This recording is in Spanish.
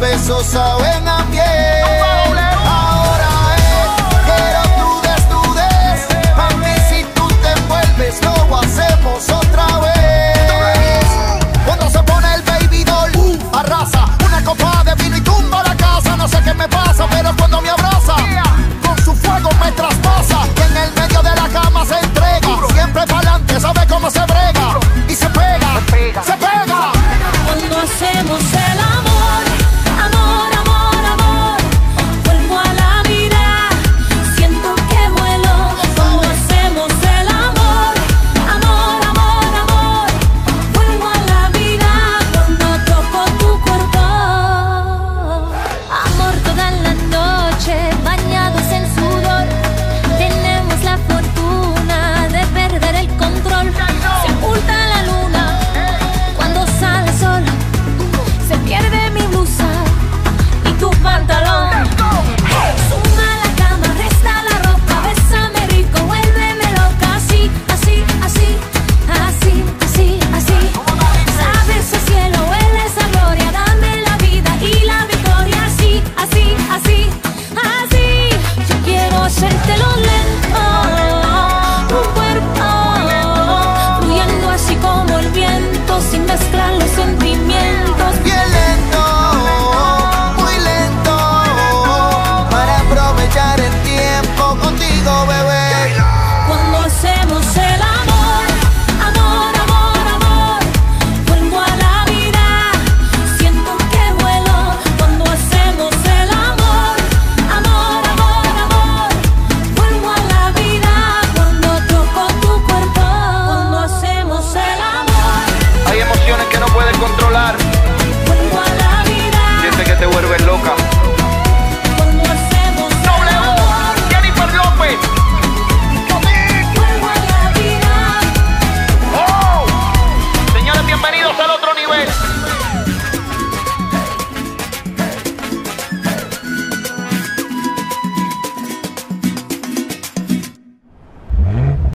besos saben a piel.